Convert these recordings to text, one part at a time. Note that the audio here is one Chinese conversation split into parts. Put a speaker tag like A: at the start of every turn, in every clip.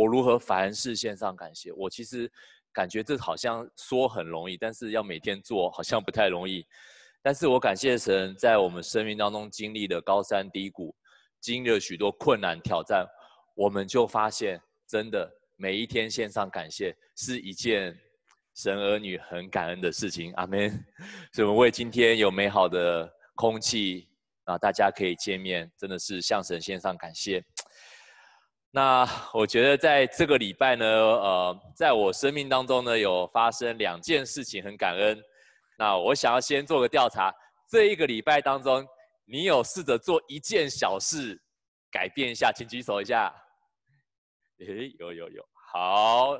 A: 我如何凡事线上感谢？我其实感觉这好像说很容易，但是要每天做好像不太容易。但是我感谢神，在我们生命当中经历的高山低谷，经历了许多困难挑战，我们就发现，真的每一天线上感谢是一件神儿女很感恩的事情。阿门。所以，我们为今天有美好的空气啊，大家可以见面，真的是向神线上感谢。那 我觉得在这个礼拜呢，呃，在我生命当中呢，有发生两件事情，很感恩。那我想要先做个调查，这一个礼拜当中，你有试着做一件小事改变一下，请举手一下。诶，有有有，好，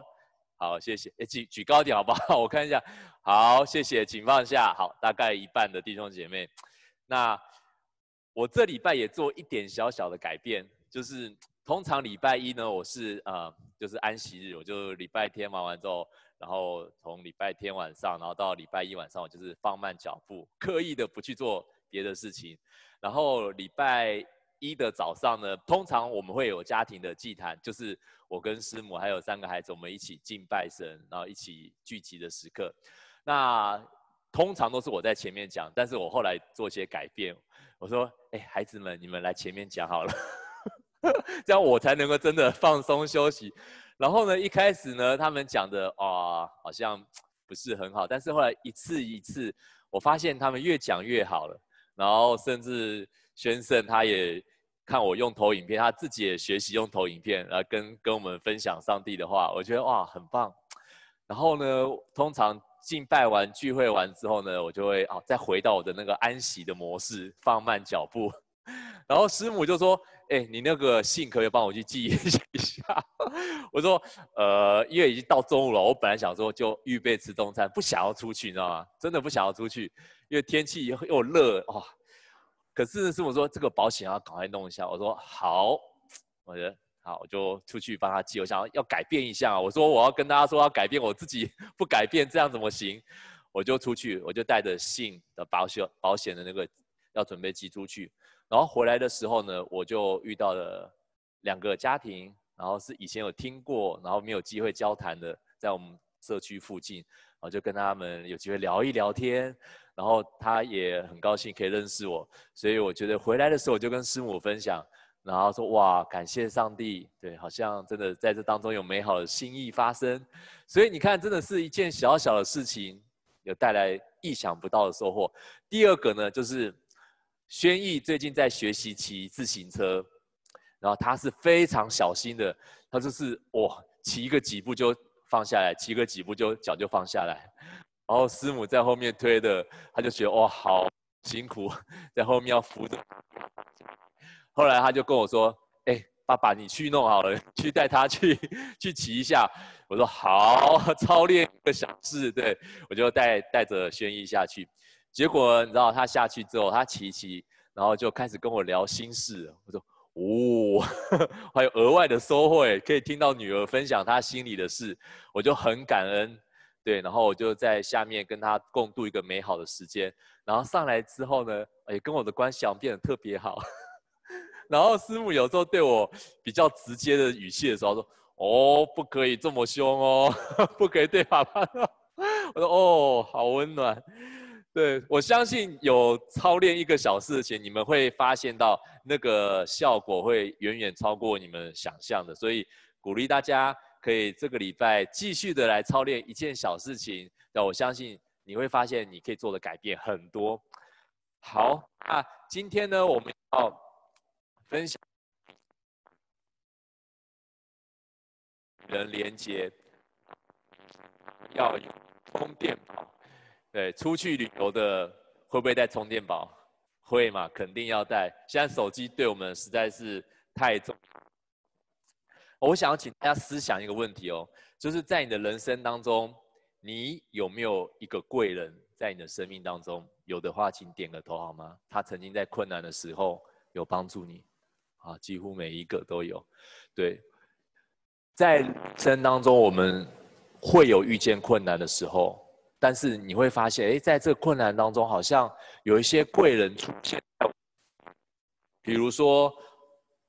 A: 好，谢谢。诶，举举高点好不好？我看一下。好，谢谢，请放下。好，大概一半的弟兄姐妹。那我这礼拜也做一点小小的改变，就是通常礼拜一呢，我是呃，就是安息日，我就礼拜天忙完之后。然后从礼拜天晚上，然后到礼拜一晚上，我就是放慢脚步，刻意的不去做别的事情。然后礼拜一的早上呢，通常我们会有家庭的祭坛，就是我跟师母还有三个孩子，我们一起敬拜神，然后一起聚集的时刻。那通常都是我在前面讲，但是我后来做些改变，我说：“哎，孩子们，你们来前面讲好了，这样我才能够真的 放松休息。”然后呢，一开始呢，他们讲的啊，好像不是很好。但是后来一次一次，我发现他们越讲越好了。然后甚至宣胜他也看我用投影片，他自己也学习用投影片来跟跟我们分享上帝的话。我觉得哇，很棒。然后呢，通常敬拜完聚会完之后呢，我就会啊，再回到我的那个安息的模式，放慢脚步。然后师母就说。哎，你那个信可以帮我去寄一下。我说，呃，因为已经到中午了，我本来想说就预备吃中餐，不想要出去，你知道吗？真的不想要出去，因为天气又热哦。可是师母说这个保险要赶快弄一下，我说好，我觉得好，我就出去帮他寄。我想要改变一下，我说我要跟大家说要改变，我自己 不改变这样怎么行？我就出去，我就带着信的保险保险的那个要准备寄出去。然后回来的时候呢，我就遇到了两个家庭，然后是以前有听过，然后没有机会交谈的，在我们社区附近，然后就跟他们有机会聊一聊天，然后他也很高兴可以认识我，所以我觉得回来的时候我就跟师母分享，然后说哇，感谢上帝，对，好像真的在这当中有美好的心意发生，所以你看，真的是一件小小的事情，有带来意想不到的收获。第二个呢，就是。轩逸最近在学习骑自行车，然后他是非常小心的，他就是哇，骑一个几步就放下来，骑个几步就脚就放下来，然后师母在后面推的，他就觉得哇好辛苦，在后面要扶着。后来他就跟我说：“哎，爸爸你去弄好了，去带他去去骑一下。”我说：“好，操练一个小时。”对我就带带着轩逸下去。结果你知道他下去之后，他骑骑，然后就开始跟我聊心事。我说：“哦，还有额外的收获，可以听到女儿分享她心里的事，我就很感恩。”对，然后我就在下面跟他共度一个美好的时间。然后上来之后呢，哎跟我的关系变得特别好。然后师母有时候对我比较直接的语气的时候说：“哦，不可以这么凶哦，不可以对爸爸。”我说：“哦，好温暖。”对我相信有操练一个小事情，你们会发现到那个效果会远远超过你们想象的，所以鼓励大家可以这个礼拜继续的来操练一件小事情，那我相信你会发现你可以做的改变很多。好，那今天呢我们要分享人连接要有充电宝。对，出去旅游的会不会带充电宝？会嘛，肯定要带。现在手机对我们实在是太重。我想要请大家思想一个问题哦，就是在你的人生当中，你有没有一个贵人在你的生命当中？有的话，请点个头好吗？他曾经在困难的时候有帮助你，啊，几乎每一个都有。对，在人生当中，我们会有遇见困难的时候。但是你会发现，哎，在这困难当中，好像有一些贵人出现。比如说，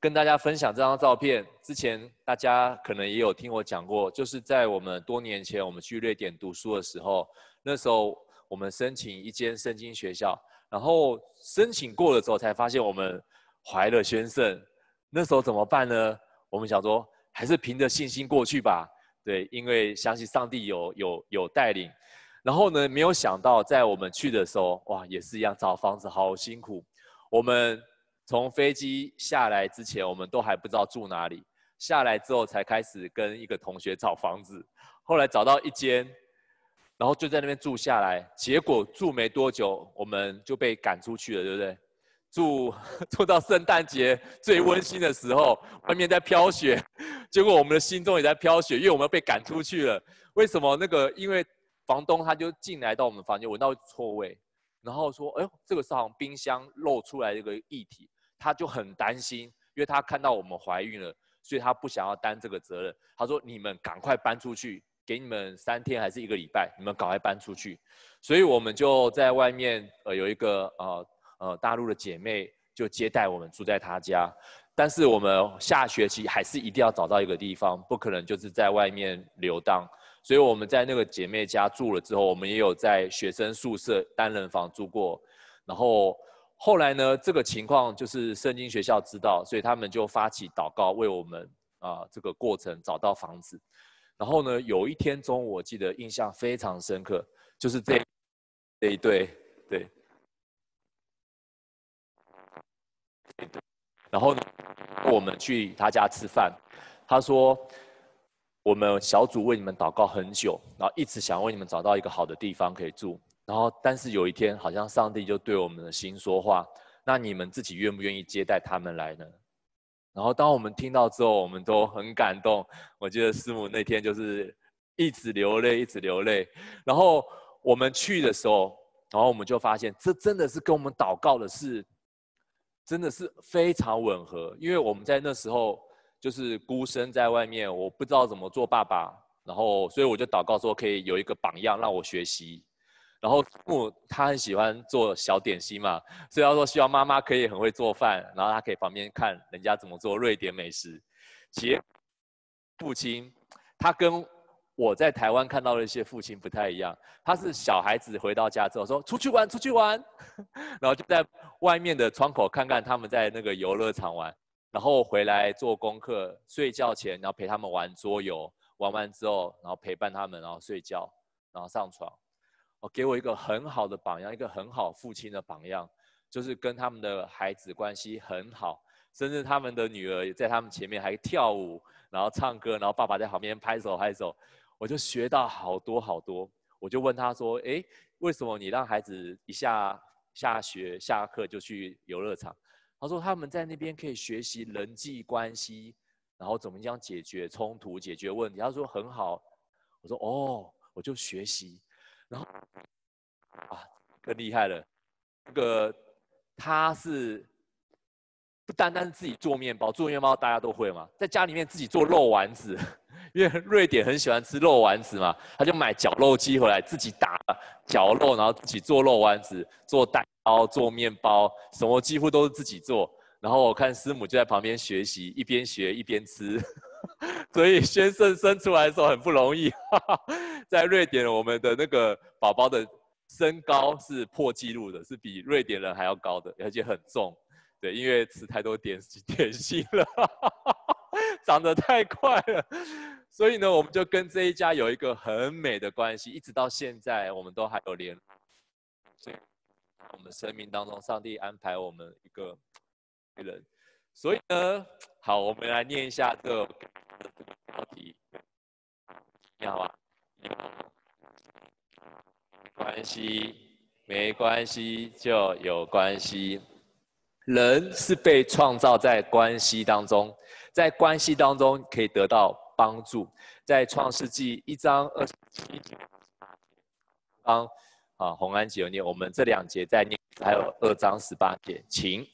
A: 跟大家分享这张照片，之前大家可能也有听我讲过，就是在我们多年前我们去瑞典读书的时候，那时候我们申请一间圣经学校，然后申请过了之后才发现我们怀了宣圣，那时候怎么办呢？我们想说还是凭着信心过去吧，对，因为相信上帝有有有带领。然后呢，没有想到在我们去的时候，哇，也是一样找房子好辛苦。我们从飞机下来之前，我们都还不知道住哪里。下来之后才开始跟一个同学找房子，后来找到一间，然后就在那边住下来。结果住没多久，我们就被赶出去了，对不对？住 住到圣诞节最温馨的时候，外面在飘雪，结果我们的心中也在飘雪，因为我们被赶出去了。为什么？那个因为。房东他就进来到我们房间，闻到臭味，然后说：“哎呦，这个是好像冰箱漏出来一个液体。”他就很担心，因为他看到我们怀孕了，所以他不想要担这个责任。他说：“你们赶快搬出去，给你们三天还是一个礼拜，你们赶快搬出去。”所以我们就在外面，呃，有一个呃呃大陆的姐妹就接待我们住在她家，但是我们下学期还是一定要找到一个地方，不可能就是在外面游荡。所以我们在那个姐妹家住了之后，我们也有在学生宿舍单人房住过。然后后来呢，这个情况就是圣经学校知道，所以他们就发起祷告，为我们啊这个过程找到房子。然后呢，有一天中午，我记得印象非常深刻，就是这这一对对，然后我们去他家吃饭，他说。我们小组为你们祷告很久，然后一直想为你们找到一个好的地方可以住。然后，但是有一天，好像上帝就对我们的心说话：“那你们自己愿不愿意接待他们来呢？”然后，当我们听到之后，我们都很感动。我记得师母那天就是一直流泪，一直流泪。然后我们去的时候，然后我们就发现，这真的是跟我们祷告的是，真的是非常吻合。因为我们在那时候。就是孤身在外面，我不知道怎么做爸爸，然后所以我就祷告说可以有一个榜样让我学习。然后父母他很喜欢做小点心嘛，所以他说希望妈妈可以很会做饭，然后他可以旁边看人家怎么做瑞典美食。其父亲他跟我在台湾看到的一些父亲不太一样，他是小孩子回到家之后说出去玩出去玩，然后就在外面的窗口看看他们在那个游乐场玩。然后回来做功课，睡觉前然后陪他们玩桌游，玩完之后然后陪伴他们，然后睡觉，然后上床。哦，给我一个很好的榜样，一个很好父亲的榜样，就是跟他们的孩子关系很好，甚至他们的女儿也在他们前面还跳舞，然后唱歌，然后爸爸在旁边拍手拍手，我就学到好多好多。我就问他说：“哎，为什么你让孩子一下下学下课就去游乐场？”他说他们在那边可以学习人际关系，然后怎么样解决冲突、解决问题。他说很好。我说哦，我就学习。然后啊，更厉害了，那个他是不单单自己做面包，做面包大家都会嘛，在家里面自己做肉丸子。因为瑞典很喜欢吃肉丸子嘛，他就买绞肉机回来，自己打绞肉，然后自己做肉丸子、做蛋糕、做面包，什么几乎都是自己做。然后我看师母就在旁边学习，一边学一边吃。所以先生生出来的时候很不容易，在瑞典我们的那个宝宝的身高是破纪录的，是比瑞典人还要高的，而且很重。对，因为吃太多点 点心了。长得太快了，所以呢，我们就跟这一家有一个很美的关系，一直到现在，我们都还有联。所以，我们生命当中，上帝安排我们一个人。所以呢，好，我们来念一下这个标题。你好啊，关系，没关系，就有关系。人是被创造在关系当中。在关系当中可以得到帮助，在创世纪一章二十七节，啊洪安姐念，我们这两节在念，还有二章十八节，请。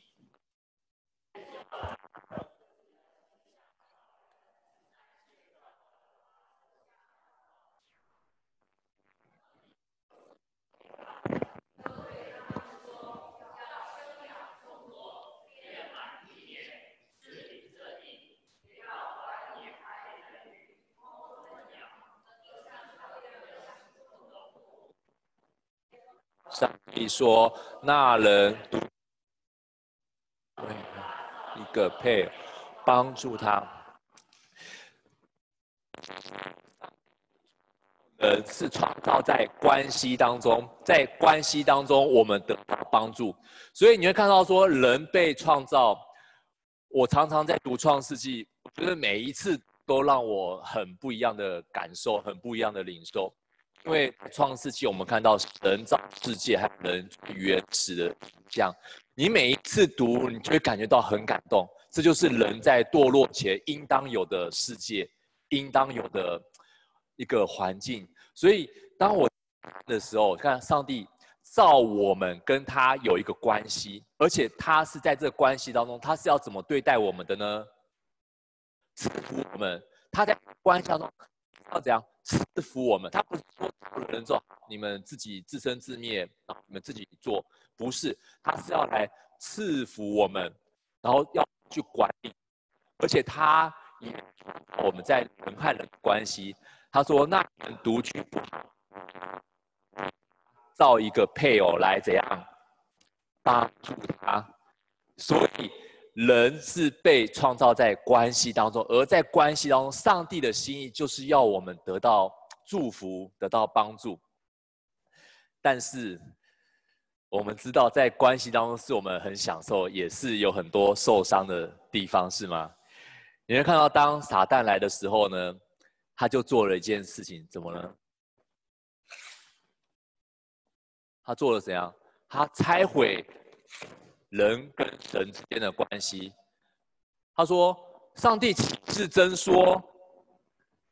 A: 上帝说，那人一个配偶帮助他。呃，是创造在关系当中，在关系当中我们得到帮助，所以你会看到说，人被创造。我常常在读创世纪，我觉得每一次都让我很不一样的感受，很不一样的领受。因为创世纪我们看到神造世界还有人原始的形象，你每一次读，你就会感觉到很感动。这就是人在堕落前应当有的世界，应当有的一个环境。所以当我的时候，看上帝。造我们跟他有一个关系，而且他是在这个关系当中，他是要怎么对待我们的呢？赐福我们，他在关系当中要怎样赐福我们？他不是说人做你们自己自生自灭啊，你们自己做，不是，他是要来赐福我们，然后要去管理，而且他也我们在人和人的关系，他说那人独居不好。造一个配偶来怎样帮助他？所以人是被创造在关系当中，而在关系当中，上帝的心意就是要我们得到祝福，得到帮助。但是我们知道，在关系当中是我们很享受，也是有很多受伤的地方，是吗？你会看到，当撒旦来的时候呢，他就做了一件事情，怎么了？他做了怎样？他拆毁人跟神之间的关系。他说：“上帝岂是真说？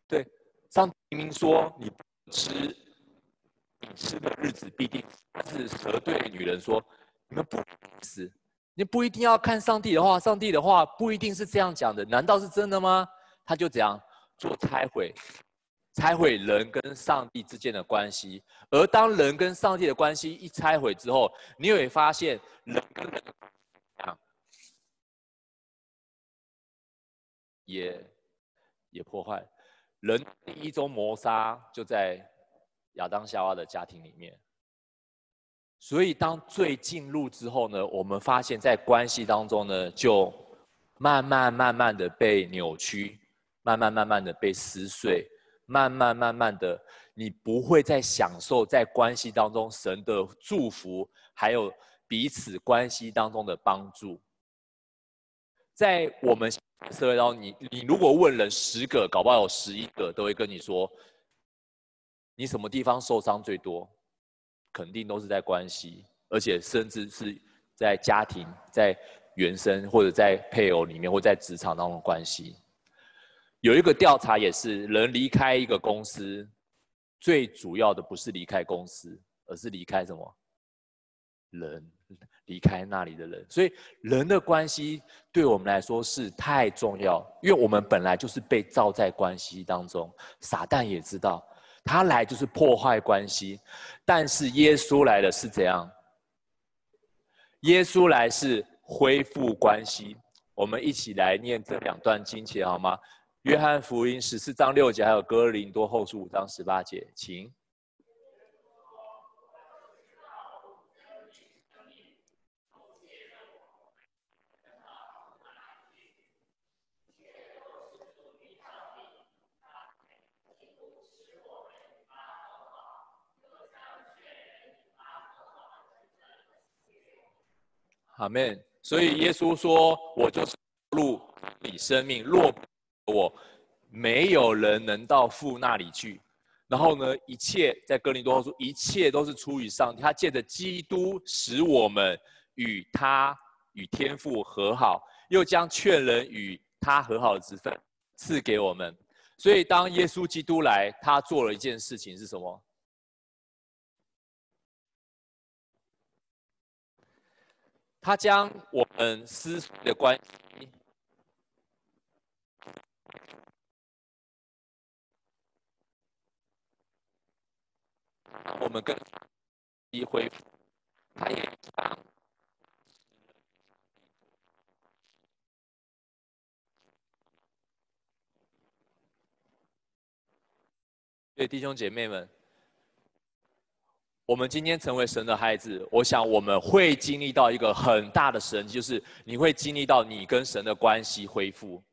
A: 对，上明明说你吃，你吃的日子必定。是蛇对女人说：你们不死，你不一定要看上帝的话。上帝的话不一定是这样讲的。难道是真的吗？他就怎样做拆毁。”拆毁人跟上帝之间的关系，而当人跟上帝的关系一拆毁之后，你会发现人跟人啊，也也破坏。人第一宗谋杀就在亚当夏娃的家庭里面。所以当罪进入之后呢，我们发现在关系当中呢，就慢慢慢慢的被扭曲，慢慢慢慢的被撕碎。慢慢慢慢的，你不会再享受在关系当中神的祝福，还有彼此关系当中的帮助。在我们社会当中，你你如果问人十个，搞不好有十一个都会跟你说，你什么地方受伤最多，肯定都是在关系，而且甚至是在家庭、在原生或者在配偶里面，或在职场当中关系。有一个调查也是，人离开一个公司，最主要的不是离开公司，而是离开什么？人，离开那里的人。所以人的关系对我们来说是太重要，因为我们本来就是被罩在关系当中。撒旦也知道，他来就是破坏关系，但是耶稣来的是怎样？耶稣来是恢复关系。我们一起来念这两段经节好吗？约翰福音十四章六节，还有哥林多后书五章十八节，请。阿门。所以耶稣说：“我就是路，你生命。若我没有人能到父那里去，然后呢，一切在哥林多后书，一切都是出于上帝。他借着基督使我们与他与天父和好，又将劝人与他和好的职分赐给我们。所以，当耶稣基督来，他做了一件事情是什么？他将我们撕碎的关系。我们跟一恢复，他也讲，对弟兄姐妹们，我们今天成为神的孩子，我想我们会经历到一个很大的神，就是你会经历到你跟神的关系恢复，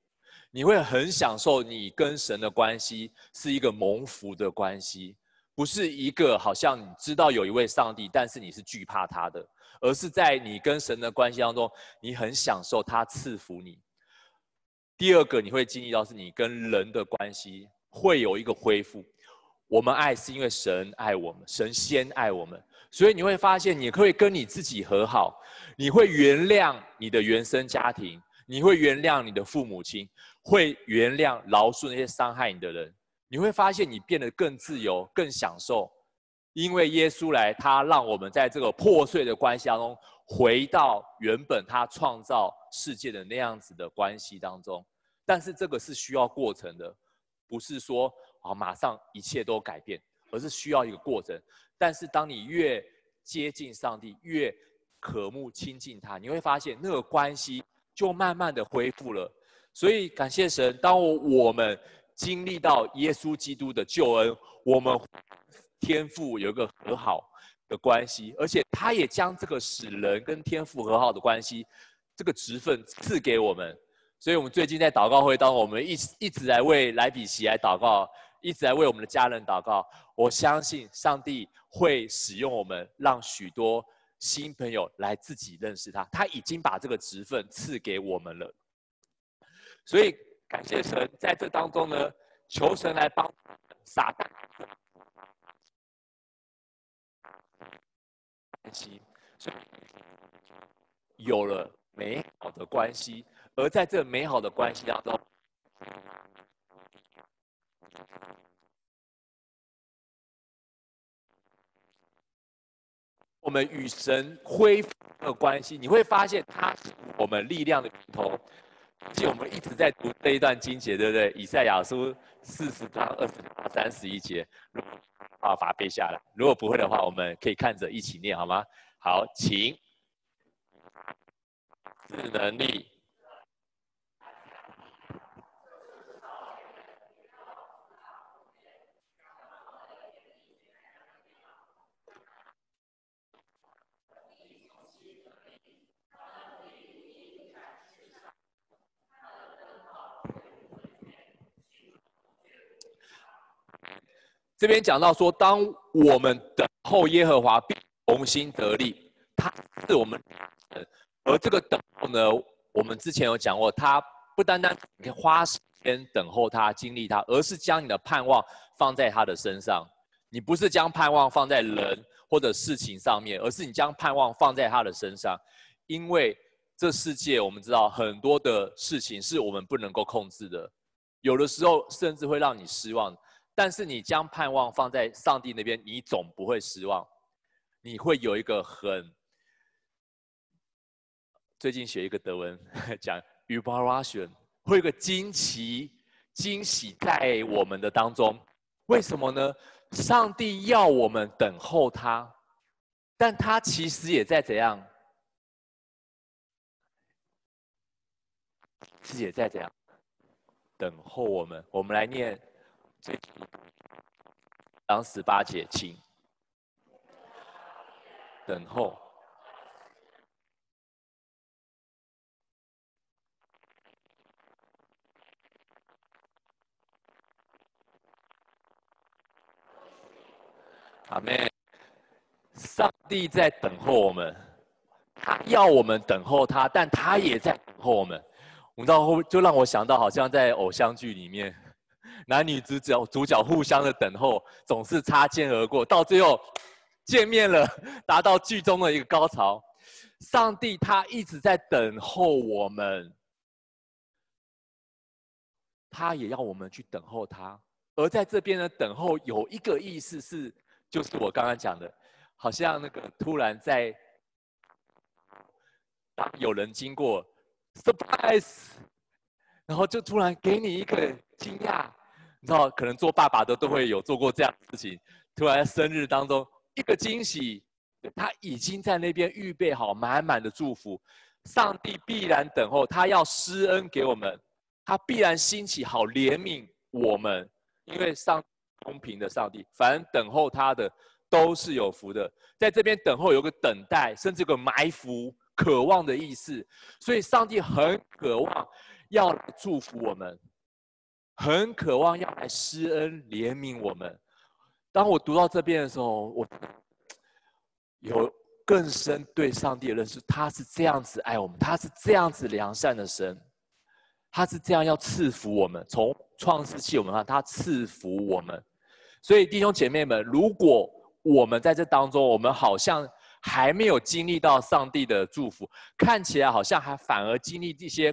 A: 你会很享受你跟神的关系是一个蒙福的关系，不是一个好像你知道有一位上帝，但是你是惧怕他的，而是在你跟神的关系当中，你很享受他赐福你。第二个你会经历到是你跟人的关系会有一个恢复。我们爱是因为神爱我们，神先爱我们，所以你会发现，你可以跟你自己和好，你会原谅你的原生家庭，你会原谅你的父母亲，会原谅饶恕那些伤害你的人。你会发现，你变得更自由、更享受，因为耶稣来，他让我们在这个破碎的关系当中，回到原本他创造世界的那样子的关系当中。但是这个是需要过程的，不是说。啊，马上一切都改变，而是需要一个过程。但是当你越接近上帝，越渴慕亲近他，你会发现那个关系就慢慢的恢复了。所以感谢神，当我我们经历到耶稣基督的救恩，我们天父有一个和好的关系，而且他也将这个使人跟天父和好的关系这个职分赐给我们。所以我们最近在祷告会当中，我们一一直来为莱比锡来祷告。一直在为我们的家人祷告，我相信上帝会使用我们，让许多新朋友来自己认识他。他已经把这个职分赐给我们了，所以感谢神，在这当中呢，求神来帮撒旦关系，所以有了美好的关系，而在这美好的关系当中。我们与神恢复的关系，你会发现他是我们力量的源头。且我们一直在读这一段经节，对不对？以赛亚书四十章二十到三十一节，啊，把它背下来。如果不会的话，我们可以看着一起念，好吗？好，请。智能力。这边讲到说，当我们等候耶和华，并重新得力，他是我们，而这个等候呢，我们之前有讲过，他不单单花时间等候他、经历他，而是将你的盼望放在他的身上。你不是将盼望放在人或者事情上面，而是你将盼望放在他的身上。因为这世界我们知道很多的事情是我们不能够控制的，有的时候甚至会让你失望。但是你将盼望放在上帝那边，你总不会失望。你会有一个很……最近学一个德文，讲 “überraschen”，会有个惊奇、惊喜在我们的当中。为什么呢？上帝要我们等候他，但他其实也在怎样？是也在怎样？等候我们。我们来念。当十八节，请等候。阿妹，上帝在等候我们，他要我们等候他，但他也在等候我们。我们到后就让我想到，好像在偶像剧里面。男女主角主角互相的等候，总是擦肩而过，到最后见面了，达到剧中的一个高潮。上帝他一直在等候我们，他也要我们去等候他。而在这边的等候有一个意思是，就是我刚刚讲的，好像那个突然在有人经过，surprise，然后就突然给你一个惊讶。你知道，可能做爸爸的都会有做过这样的事情。突然生日当中一个惊喜，他已经在那边预备好满满的祝福。上帝必然等候，他要施恩给我们，他必然兴起好怜悯我们，因为上公平的上帝，凡等候他的都是有福的。在这边等候有个等待，甚至有个埋伏、渴望的意思。所以上帝很渴望要来祝福我们，很渴望要来施恩怜悯我们。当我读到这边的时候，我有更深对上帝的认识。他是这样子爱我们，他是这样子良善的神，他是这样要赐福我们。从创世纪我们看，他赐福我们。所以弟兄姐妹们，如果我们在这当中，我们好像还没有经历到上帝的祝福，看起来好像还反而经历一些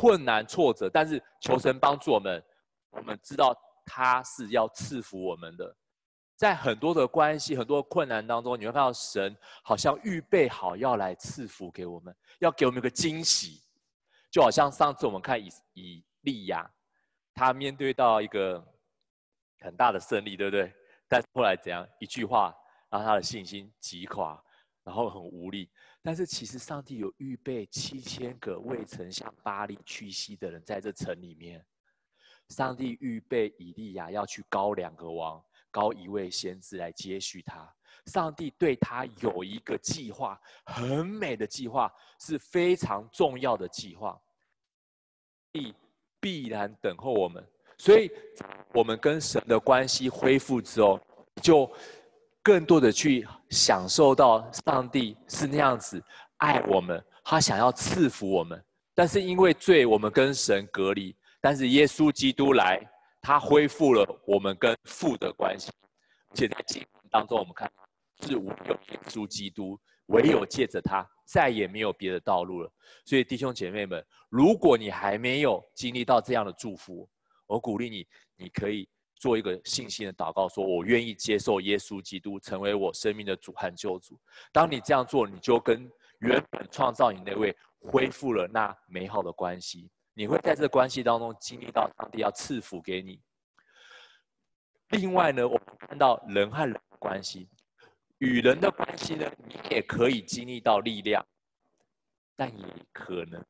A: 困难挫折。但是求神帮助我们，我们知道他是要赐福我们的。在很多的关系、很多困难当中，你会看到神好像预备好要来赐福给我们，要给我们一个惊喜。就好像上次我们看以以利亚，他面对到一个很大的胜利，对不对？但后来怎样？一句话让他的信心击垮，然后很无力。但是其实上帝有预备七千个未曾向巴黎屈膝的人在这城里面。上帝预备以利亚要去高两个王，高一位先知来接续他。上帝对他有一个计划，很美的计划，是非常重要的计划。必必然等候我们。所以，我们跟神的关系恢复之后，就更多的去享受到上帝是那样子爱我们，他想要赐福我们。但是因为罪，我们跟神隔离。但是耶稣基督来，他恢复了我们跟父的关系。而且在经文当中，我们看是唯有耶稣基督，唯有借着他，再也没有别的道路了。所以弟兄姐妹们，如果你还没有经历到这样的祝福，我鼓励你，你可以做一个信心的祷告，说我愿意接受耶稣基督成为我生命的主和救主。当你这样做，你就跟原本创造你那位恢复了那美好的关系。你会在这关系当中经历到上帝要赐福给你。另外呢，我们看到人和人的关系，与人的关系呢，你也可以经历到力量，但也可能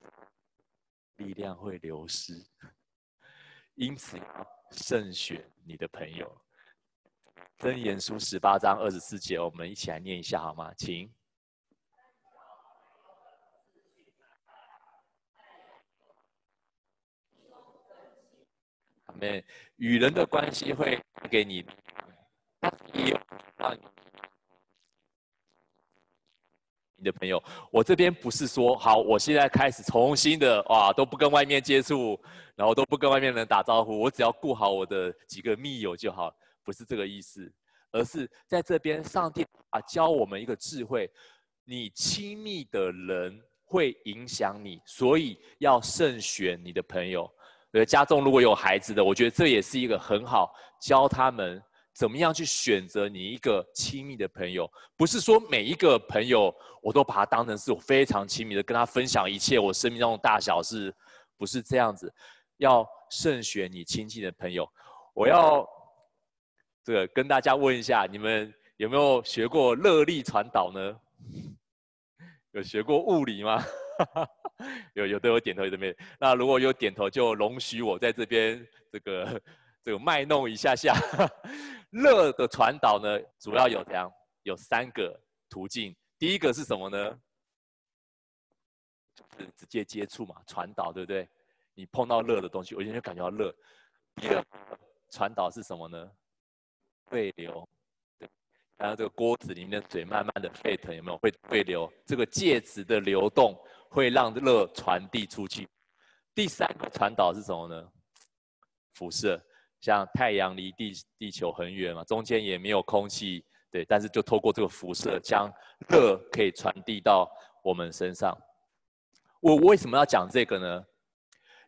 A: 力量会流失。因此要慎选你的朋友。箴言书十八章二十四节，我们一起来念一下好吗？请。们与人的关系会给你，也有让你。你的朋友，我这边不是说好，我现在开始重新的哇，都不跟外面接触，然后都不跟外面人打招呼，我只要顾好我的几个密友就好，不是这个意思，而是在这边上帝啊教我们一个智慧，你亲密的人会影响你，所以要慎选你的朋友。呃，家中如果有孩子的，我觉得这也是一个很好教他们。怎么样去选择你一个亲密的朋友？不是说每一个朋友我都把他当成是我非常亲密的，跟他分享一切我生命中的大小事，不是这样子。要慎选你亲近的朋友。我要这个跟大家问一下，你们有没有学过热力传导呢？有学过物理吗？有有的有点头，有的没。那如果有点头，就容许我在这边这个这个卖弄一下下。热的传导呢，主要有这样，有三个途径。第一个是什么呢？就是直接接触嘛，传导，对不对？你碰到热的东西，我就感觉到热。第二个传导是什么呢？对流，对，然后这个锅子里面的水慢慢的沸腾，有没有？会对流，这个介质的流动会让热传递出去。第三个传导是什么呢？辐射。像太阳离地地球很远嘛，中间也没有空气，对，但是就透过这个辐射，将热可以传递到我们身上。我为什么要讲这个呢？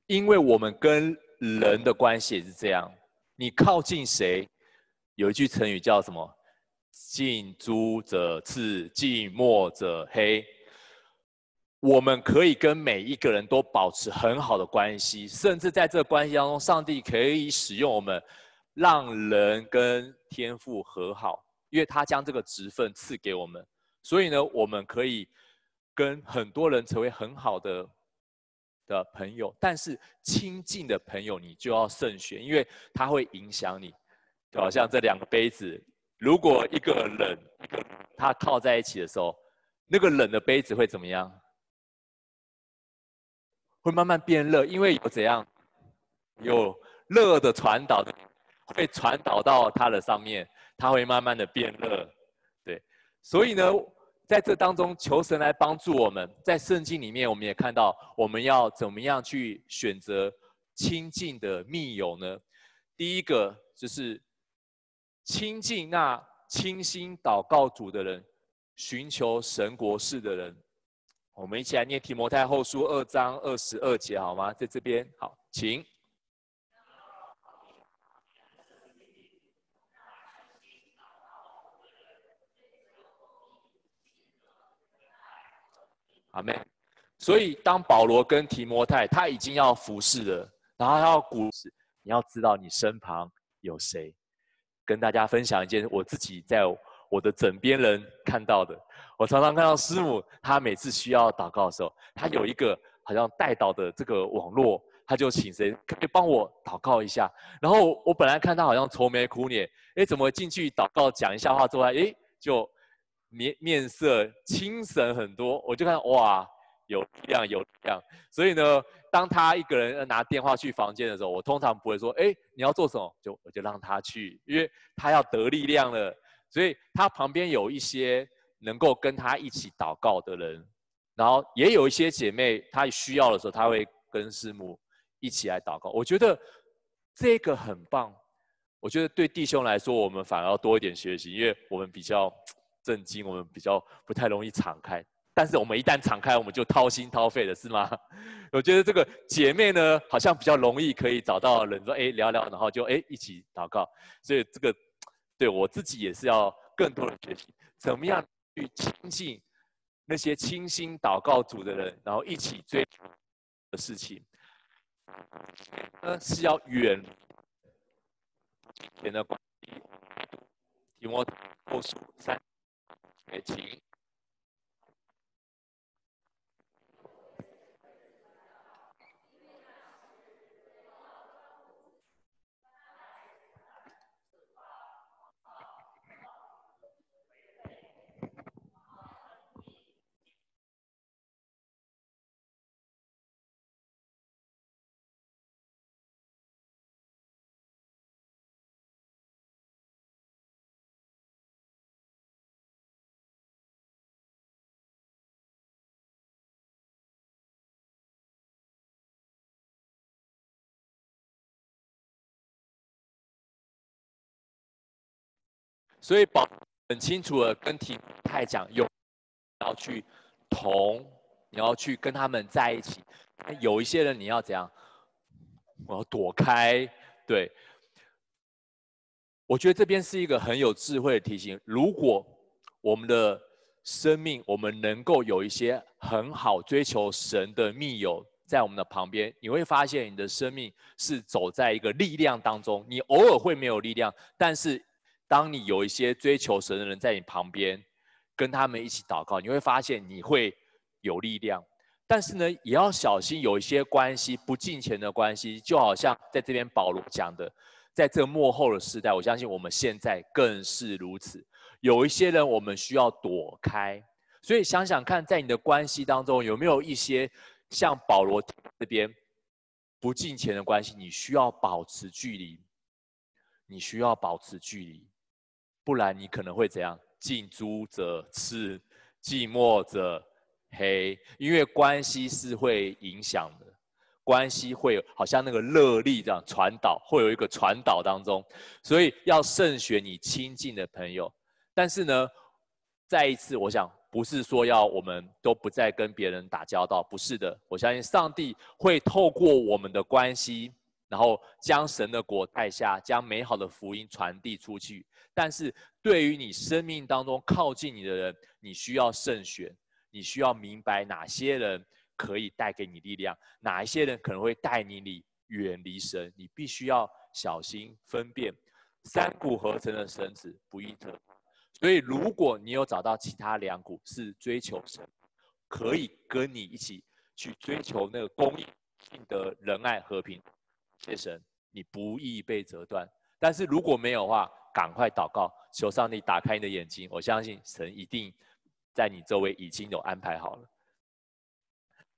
A: 因为我们跟人的关系也是这样，你靠近谁，有一句成语叫什么？近朱者赤，近墨者黑。我们可以跟每一个人都保持很好的关系，甚至在这个关系当中，上帝可以使用我们，让人跟天父和好，因为他将这个职分赐给我们。所以呢，我们可以跟很多人成为很好的的朋友。但是亲近的朋友，你就要慎选，因为他会影响你。就好像这两个杯子，如果一个冷，一个它靠在一起的时候，那个冷的杯子会怎么样？会慢慢变热，因为有怎样？有热的传导，会传导到它的上面，它会慢慢的变热。对，所以呢，在这当中求神来帮助我们。在圣经里面，我们也看到我们要怎么样去选择亲近的密友呢？第一个就是亲近那倾心祷告主的人，寻求神国事的人。我们一起来念提摩太后书二章二十二节，好吗？在这边，好，请。阿妹，所以当保罗跟提摩太他已经要服侍了，然后他要鼓你要知道你身旁有谁，跟大家分享一件我自己在我的枕边人看到的。我常常看到师母，她每次需要祷告的时候，她有一个好像带导的这个网络，她就请谁可以帮我祷告一下。然后我本来看她好像愁眉苦脸，哎，怎么进去祷告讲一下话之后，哎，就面面色清神很多。我就看哇，有力量，有力量。所以呢，当他一个人拿电话去房间的时候，我通常不会说，哎，你要做什么？就我就让他去，因为他要得力量了。所以他旁边有一些。能够跟他一起祷告的人，然后也有一些姐妹，她需要的时候，她会跟师母一起来祷告。我觉得这个很棒。我觉得对弟兄来说，我们反而要多一点学习，因为我们比较震惊，我们比较不太容易敞开。但是我们一旦敞开，我们就掏心掏肺的，是吗？我觉得这个姐妹呢，好像比较容易可以找到人说，哎，聊聊，然后就哎一起祷告。所以这个对我自己也是要更多的学习，怎么样？去亲近那些清新祷告组的人，然后一起追的事情，呃，是要远远的关系。提摩后书三，请。所以保很清楚的跟提太讲，有要去同，你要去跟他们在一起。有一些人你要怎样？我要躲开。对，我觉得这边是一个很有智慧的提醒。如果我们的生命，我们能够有一些很好追求神的密友在我们的旁边，你会发现你的生命是走在一个力量当中。你偶尔会没有力量，但是。当你有一些追求神的人在你旁边，跟他们一起祷告，你会发现你会有力量。但是呢，也要小心有一些关系不敬虔的关系，就好像在这边保罗讲的，在这幕后的时代，我相信我们现在更是如此。有一些人我们需要躲开，所以想想看，在你的关系当中有没有一些像保罗这边不敬虔的关系，你需要保持距离，你需要保持距离。不然你可能会怎样？近朱者赤，近墨者黑。因为关系是会影响的，关系会好像那个热力这样传导，会有一个传导当中，所以要慎选你亲近的朋友。但是呢，再一次，我想不是说要我们都不再跟别人打交道，不是的。我相信上帝会透过我们的关系，然后将神的国带下，将美好的福音传递出去。但是对于你生命当中靠近你的人，你需要慎选，你需要明白哪些人可以带给你力量，哪一些人可能会带你离远离神，你必须要小心分辨。三股合成的绳子不易得，所以如果你有找到其他两股是追求神，可以跟你一起去追求那个公义、的仁爱、和平，谢神，你不易被折断。但是如果没有的话，赶快祷告，求上帝打开你的眼睛。我相信神一定在你周围已经有安排好了。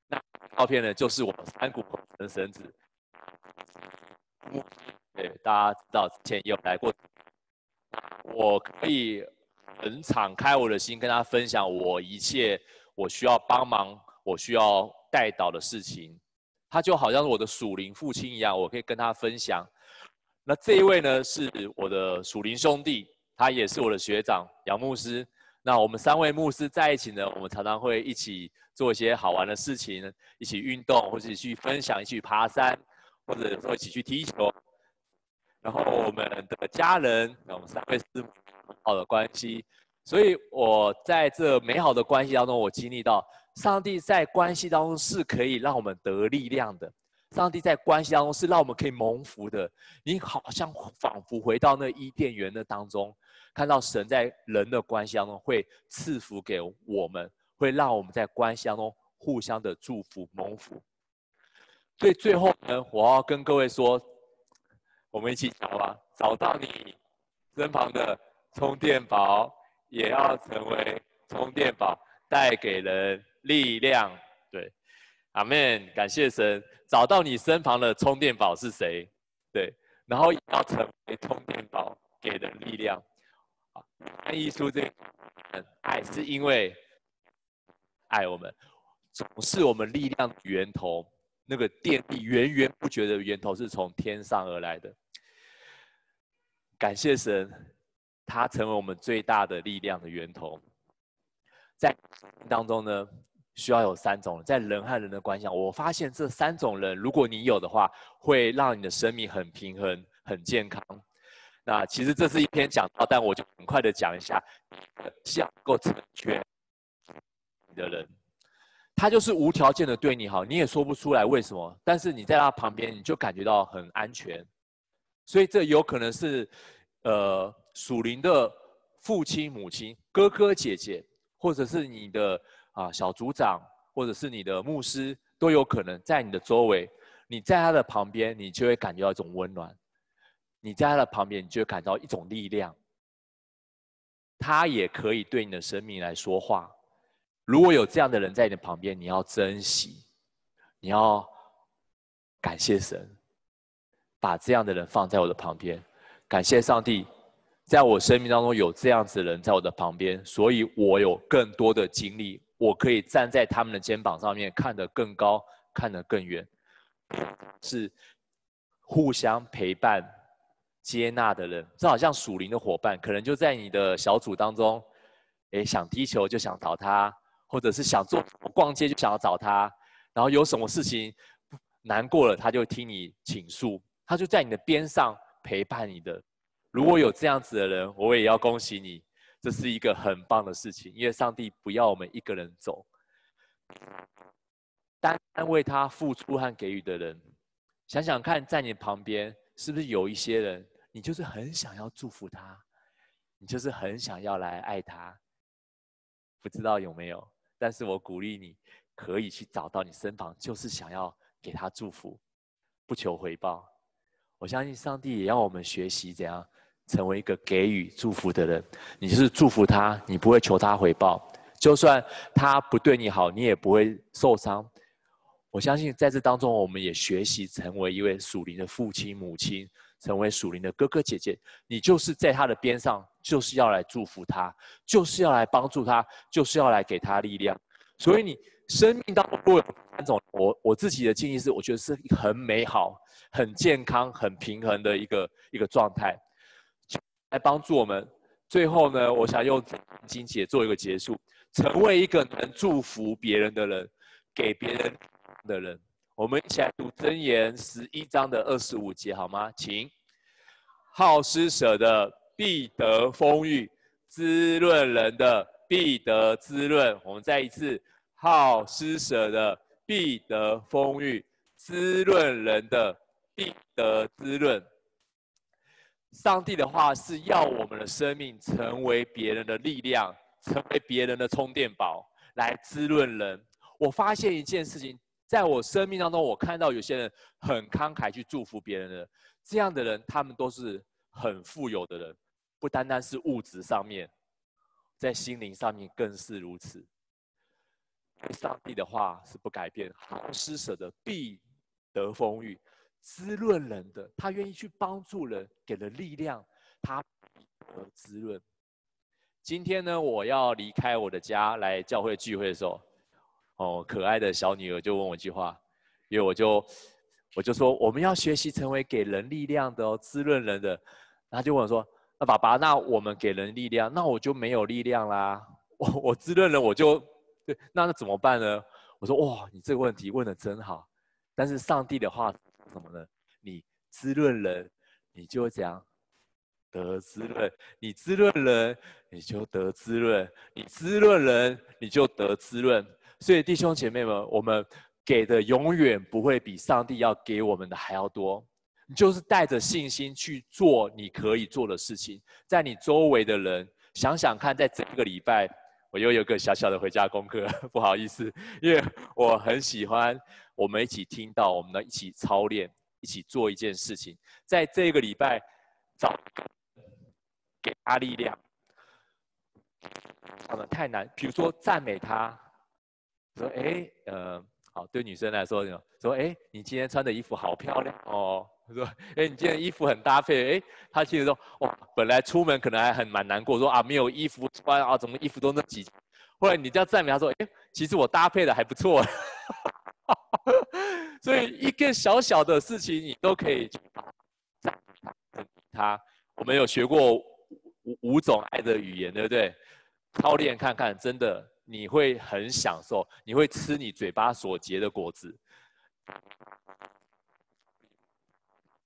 A: 那照片呢，就是我们三股的绳子。对，大家知道之前有来过，我可以很敞开我的心，跟他分享我一切我需要帮忙、我需要带导的事情。他就好像是我的属灵父亲一样，我可以跟他分享。那这一位呢，是我的属灵兄弟，他也是我的学长杨牧师。那我们三位牧师在一起呢，我们常常会一起做一些好玩的事情，一起运动，或者去分享，一起爬山，或者说一起去踢球。然后我们的家人，我们三位是很好的关系，所以我在这美好的关系当中，我经历到上帝在关系当中是可以让我们得力量的。上帝在关系当中是让我们可以蒙福的。你好像仿佛回到那伊甸园的当中，看到神在人的关系当中会赐福给我们，会让我们在关系当中互相的祝福蒙福。所以最后呢，我要跟各位说。我们一起找吧，找到你身旁的充电宝，也要成为充电宝，带给人力量。对，阿门，感谢神，找到你身旁的充电宝是谁？对，然后要成为充电宝，给的力量。啊，艺术这爱是因为爱我们，总是我们力量的源头，那个电力源源不绝的源头是从天上而来的。感谢神，他成为我们最大的力量的源头。在当中呢，需要有三种，在人和人的关系上，我发现这三种人，如果你有的话，会让你的生命很平衡、很健康。那其实这是一篇讲道，但我就很快的讲一下，想够成全你的人，他就是无条件的对你好，你也说不出来为什么，但是你在他旁边，你就感觉到很安全。所以这有可能是，呃，属灵的父亲、母亲、哥哥、姐姐，或者是你的啊小组长，或者是你的牧师，都有可能在你的周围。你在他的旁边，你就会感觉到一种温暖；你在他的旁边，你就会感到一种力量。他也可以对你的生命来说话。如果有这样的人在你的旁边，你要珍惜，你要感谢神。把这样的人放在我的旁边，感谢上帝，在我生命当中有这样子的人在我的旁边，所以我有更多的精力，我可以站在他们的肩膀上面，看得更高，看得更远，是互相陪伴、接纳的人。这好像属灵的伙伴，可能就在你的小组当中，诶，想踢球就想找他，或者是想做逛街就想要找他，然后有什么事情难过了，他就听你倾诉。他就在你的边上陪伴你的。如果有这样子的人，我也要恭喜你，这是一个很棒的事情。因为上帝不要我们一个人走，单单为他付出和给予的人，想想看，在你旁边是不是有一些人，你就是很想要祝福他，你就是很想要来爱他。不知道有没有？但是我鼓励你，可以去找到你身旁，就是想要给他祝福，不求回报。我相信上帝也要我们学习怎样成为一个给予祝福的人。你就是祝福他，你不会求他回报。就算他不对你好，你也不会受伤。我相信在这当中，我们也学习成为一位属灵的父亲、母亲，成为属灵的哥哥姐姐。你就是在他的边上，就是要来祝福他，就是要来帮助他，就是要来给他力量。所以你生命当中如果有三种，我我自己的经历是，我觉得是很美好。很健康、很平衡的一个一个状态，来帮助我们。最后呢，我想用金姐做一个结束，成为一个能祝福别人的人，给别人的人。我们一起来读箴言十一章的二十五节，好吗？请，好施舍的必得丰裕，滋润人的必得滋润。我们再一次，好施舍的必得丰裕，滋润人的。必得滋润。上帝的话是要我们的生命成为别人的力量，成为别人的充电宝，来滋润人。我发现一件事情，在我生命当中，我看到有些人很慷慨去祝福别人的，这样的人，他们都是很富有的人，不单单是物质上面，在心灵上面更是如此。上帝的话是不改变，好施舍的必得丰裕，滋润人的，他愿意去帮助人，给了力量，他而滋润。今天呢，我要离开我的家来教会聚会的时候，哦，可爱的小女儿就问我一句话，因为我就我就说我们要学习成为给人力量的哦，滋润人的。他就问我说：“那爸爸，那我们给人力量，那我就没有力量啦。我我滋润人，我就对，那那怎么办呢？”我说：“哇，你这个问题问的真好。但是上帝的话什么呢？你滋润人，你就讲得滋润；你滋润人，你就得滋润；你滋润人，你就得滋润。所以弟兄姐妹们，我们给的永远不会比上帝要给我们的还要多。”你就是带着信心去做你可以做的事情，在你周围的人想想看，在这个礼拜，我又有个小小的回家功课，不好意思，因为我很喜欢我们一起听到，我们呢一起操练，一起做一件事情，在这个礼拜找给他力量，讲的太难，比如说赞美他，说哎呃好，对女生来说，说哎你今天穿的衣服好漂亮哦。他说：“哎，你今天衣服很搭配。”哎，他其实说：“哇，本来出门可能还很蛮难过，说啊没有衣服穿啊，怎么衣服都那几件？后来你这样赞美他说：“哎，其实我搭配的还不错。”所以一个小小的事情，你都可以赞美他。我们有学过五五种爱的语言，对不对？操练看看，真的你会很享受，你会吃你嘴巴所结的果子。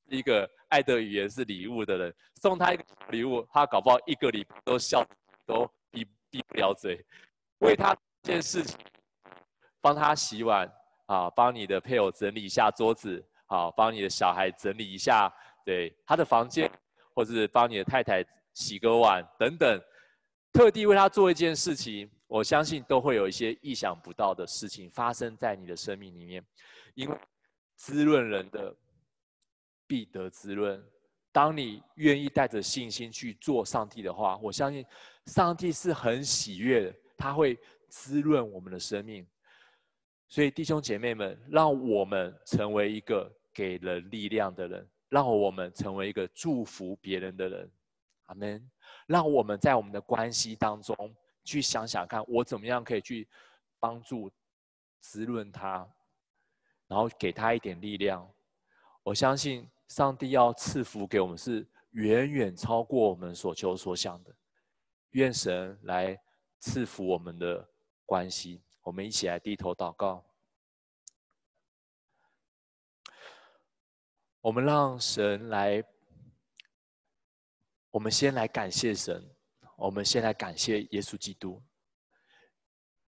A: 一个爱的语言是礼物的人，送他一个礼物，他搞不好一个礼拜都笑，都闭闭不了嘴。为他这件事情，帮他洗碗啊，帮你的配偶整理一下桌子，好，帮你的小孩整理一下，对他的房间，或者是帮你的太太洗个碗等等，特地为他做一件事情，我相信都会有一些意想不到的事情发生在你的生命里面，因为滋润人的。必得滋润。当你愿意带着信心去做上帝的话，我相信上帝是很喜悦的，他会滋润我们的生命。所以弟兄姐妹们，让我们成为一个给人力量的人，让我们成为一个祝福别人的人。阿门。让我们在我们的关系当中去想想看，我怎么样可以去帮助滋润他，然后给他一点力量。我相信。上帝要赐福给我们，是远远超过我们所求所想的。愿神来赐福我们的关系。我们一起来低头祷告。我们让神来，我们先来感谢神。我们先来感谢耶稣基督，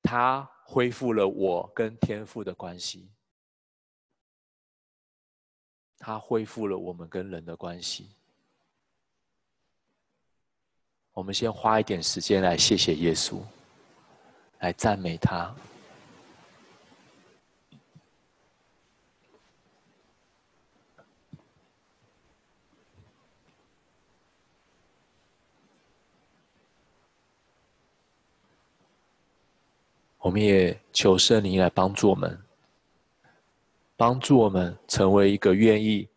A: 他恢复了我跟天父的关系。他恢复了我们跟人的关系。我们先花一点时间来谢谢耶稣，来赞美他。我们也求圣灵来帮助我们。帮助我们成为一个愿意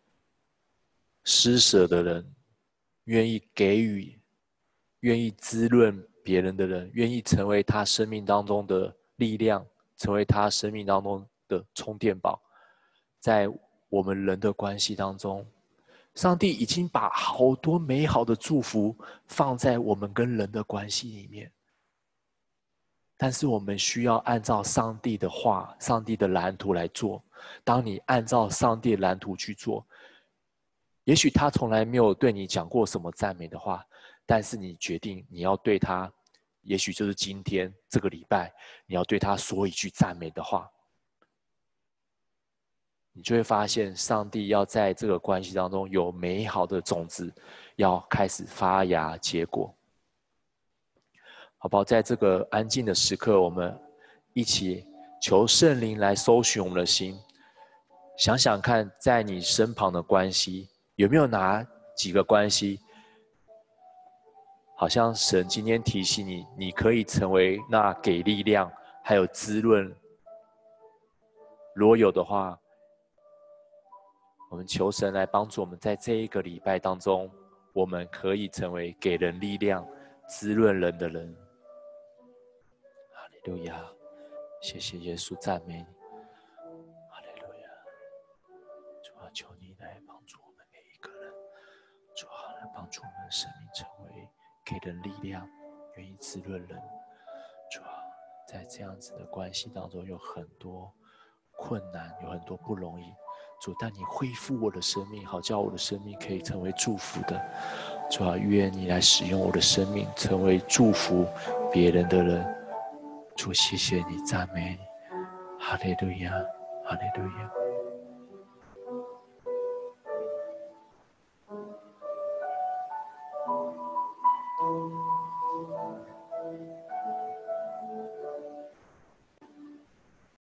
A: 施舍的人，愿意给予、愿意滋润别人的人，愿意成为他生命当中的力量，成为他生命当中的充电宝。在我们人的关系当中，上帝已经把好多美好的祝福放在我们跟人的关系里面。但是我们需要按照上帝的话、上帝的蓝图来做。当你按照上帝蓝图去做，也许他从来没有对你讲过什么赞美的话，但是你决定你要对他，也许就是今天这个礼拜，你要对他说一句赞美的话，你就会发现上帝要在这个关系当中有美好的种子，要开始发芽结果。好不好？在这个安静的时刻，我们一起求圣灵来搜寻我们的心，想想看，在你身旁的关系有没有哪几个关系，好像神今天提醒你，你可以成为那给力量还有滋润。如果有的话，我们求神来帮助我们，在这一个礼拜当中，我们可以成为给人力量、滋润人的人。哈利路亚，谢谢耶稣，赞美你。求你来帮助我们每一个人，主啊，来帮助我们生命成为给人力量、愿意滋润人。主啊，在这样子的关系当中有很多困难，有很多不容易。主，但你恢复我的生命，好叫我的生命可以成为祝福的。主啊，愿你来使用我的生命，成为祝福别人的人。主，谢谢你，赞美你，哈利路亚，哈利路亚。